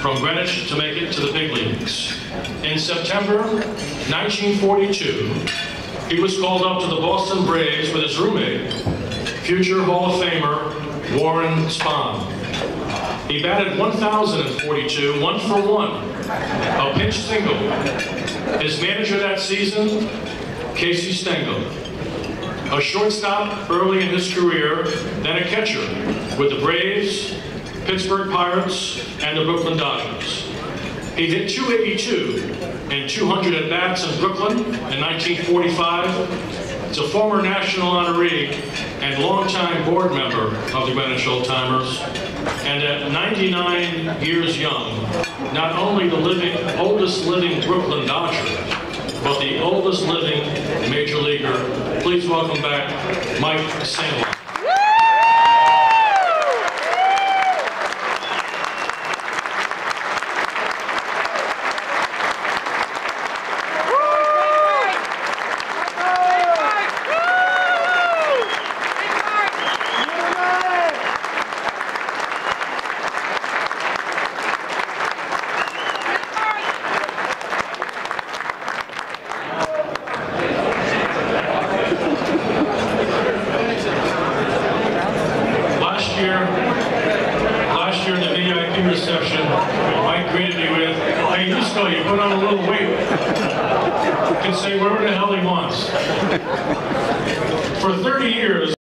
from Greenwich to make it to the big leagues. In September 1942, he was called up to the Boston Braves with his roommate, future Hall of Famer Warren Spahn. He batted 1,042, one for one, a pinch single. His manager that season, Casey Stengel. A shortstop early in his career, then a catcher with the Braves, Pittsburgh Pirates, and the Brooklyn Dodgers. He hit 282 and 200 at-bats in Brooklyn in 1945. He's a former national honoree and longtime board member of the Greenwich Old Timers. And at 99 years young, not only the living, oldest living Brooklyn Dodger, the oldest living major leaguer. Please welcome back Mike Sandlock. Last year in the VIP reception, Mike greeted me with, hey, Disco, you put on a little weight. Can say whatever the hell he wants. For 30 years,